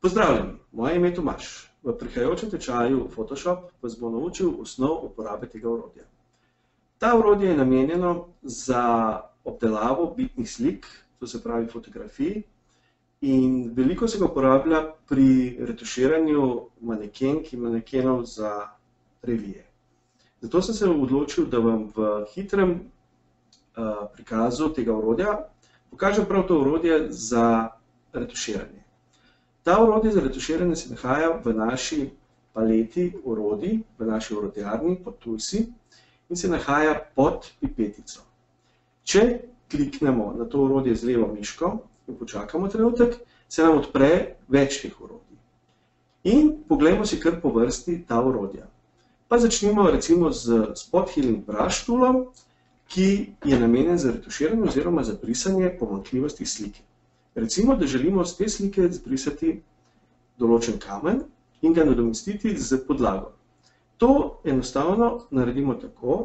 Pozdravljeni, moje ime je Tomaš. V prihajajočem tečaju Photoshop vas bo naučil osnov uporabe tega urodja. Ta urodje je namenjeno za obdelavo bitnih slik, to se pravi fotografij, in veliko se ga uporablja pri retuširanju manekenk in manekenov za revije. Zato sem se odločil, da vam v hitrem prikazu tega urodja pokažem prav to urodje za retuširanje. Ta orodje za retuširanje se nahaja v naši paleti orodij, v naši orodjarni pod Tulsi in se nahaja pod pipetico. Če kliknemo na to orodje z levo miško in počakamo trenutek, se nam odpre več teh orodij. In poglejmo si kar po vrsti ta orodja. Pa začnimo recimo s Spot Healing Brush toolom, ki je namenjen za retuširanje oziroma za brisanje pomanjkljivosti slike. Recimo, da želimo s te slike zbrisati določen kamen in ga nadomestiti s podlago. To enostavno naredimo tako,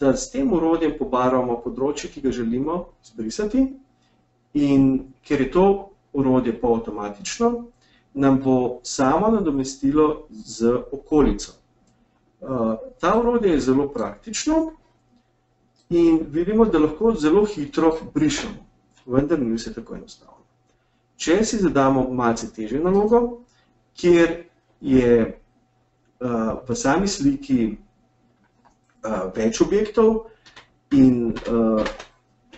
da s tem orodjem pobarvamo področje, ki ga želimo zbrisati, in ker je to orodje polavtomatično, nam bo samo nadomestilo z okolico. Ta orodje je zelo praktično in vidimo, da lahko zelo hitro brišemo vendar ni vse tako enostavno. Če si zadamo malce težjo nalogo, kjer je v sami sliki več objektov in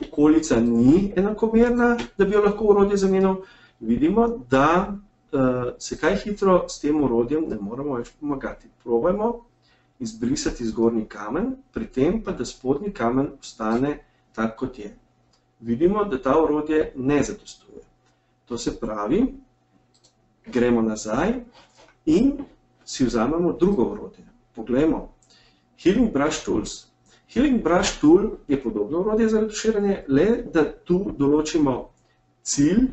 okolica ni enakomerna, da bi jo lahko orodje zamenjal, vidimo, da se kaj hitro s tem orodjem ne moremo več pomagati. Probajmo izbrisati zgornji kamen, pri tem pa, da spodnji kamen ostane tak, kot je vidimo, da ta orodje ne zadostuje. To se pravi, gremo nazaj in si vzamemo drugo orodje. Poglejmo, Healing Brush Tools. Healing Brush Tool je podobno orodje za retuširanje, le da tu določimo cilj,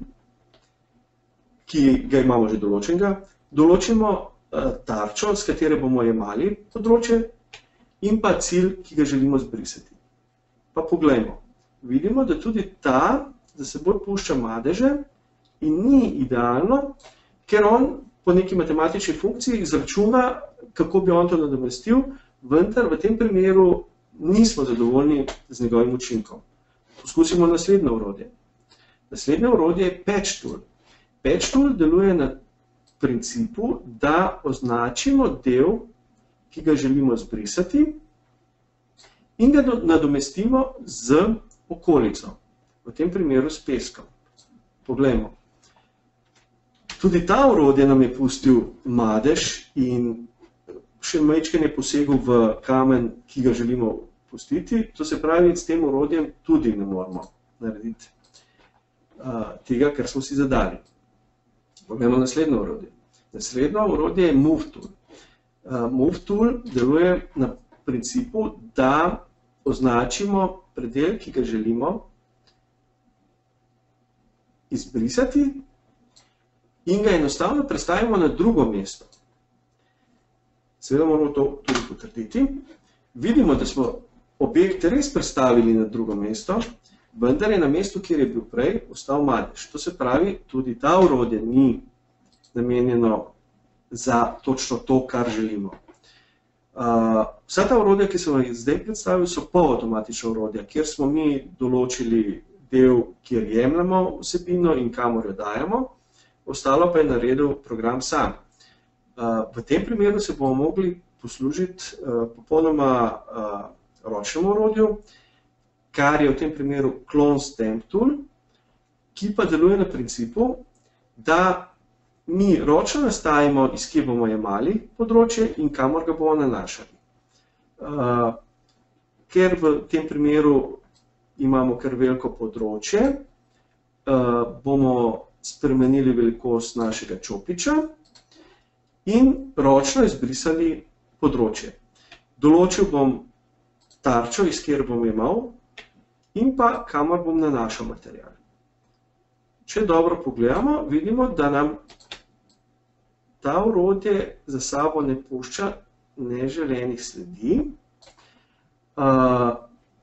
ki ga imamo že določenega, določimo tarčo, s katere bomo jemali področje, in pa cilj, ki ga želimo zbrisati. Pa poglejmo, vidimo, da tudi ta za seboj pušča madeže in ni idealno, ker on po neki matematični funkciji izračuna, kako bi on to nadomestil, vendar v tem primeru nismo zadovoljni z njegovim učinkom. Poskusimo naslednje orodje. Naslednje orodje je Patch Tool. Patch Tool deluje na principu, da označimo del, ki ga želimo zbrisati, in ga nadomestimo z okolico, v tem primeru s peskom. Poglejmo. Tudi ta orodje nam je pustil madež in še majčken je posegel v kamen, ki ga želimo pustiti, to se pravi, s tem orodjem tudi ne moramo narediti tega, kar smo si zadali. Poglejmo naslednje orodje. Naslednje orodje je Move Tool. Move Tool deluje na principu, da označimo predel, ki ga želimo izbrisati in ga enostavno prestavimo na drugo mesto. Seveda moramo to tudi potrditi. Vidimo, da smo objekt res prestavili na drugo mesto, vendar je na mestu, kjer je bil prej, ostal madež. To se pravi, tudi ta orodje ni namenjeno za točno to, kar želimo. Vsa ta orodja, ki sem jih zdaj predstavil, so polavtomatična orodja, kjer smo mi določili del, kjer jemljemo vsebino in kamor jo dajemo, ostalo pa je naredil program sam. V tem primeru se bomo mogli poslužiti popolnoma ročnemu orodju, kar je v tem primeru Clone Stamp Tool, ki pa deluje na principu, da mi ročno nastavimo, iz kje bomo jemali področje in kamor ga bomo nanašali. Ker v tem primeru imamo kar veliko področje, bomo spremenili velikost našega čopiča in ročno izbrisali področje. Določil bom tarčo, iz kjer bom jemal, in pa kamor bom nanašal material. Če dobro pogledamo, vidimo, da nam ta orodje za sabo ne pušča neželenih sledi.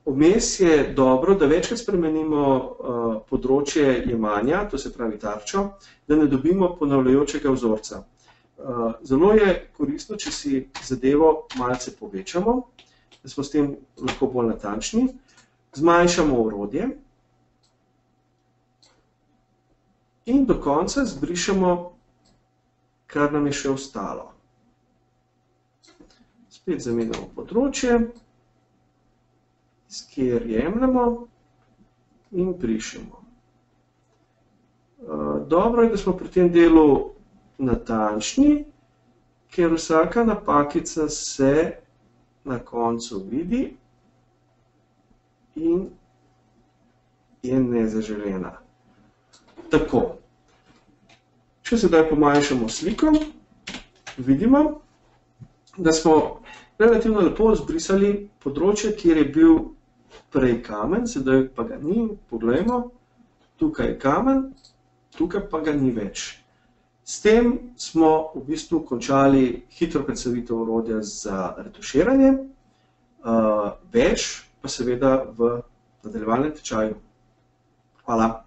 Vmes je dobro, da večkrat spremenimo področje jemanja, to se pravi tarčo, da ne dobimo ponavljajočega vzorca. Zelo je koristno, če si zadevo malce povečamo, da smo s tem lahko bolj natančni, zmanjšamo urodje in do konca zbrišemo, kar nam je še ostalo. Spet zamenjamo področje kjer jemljemo in brišemo. Eh, dobro je, da smo pri tem delu natančni, ker vsaka napakica se na koncu vidi in je nezaželena. Tako. Če sedaj pomanjšamo sliko, vidimo, da smo relativno lepo zbrisali področje, kjer je bil prej kamen, sedaj pa ga ni, poglejmo, tukaj je kamen, tukaj pa ga ni več. S tem smo v bistvu končali hitro predstavitev orodja za retuširanje, več pa seveda v nadaljevalnem tečaju. Hvala.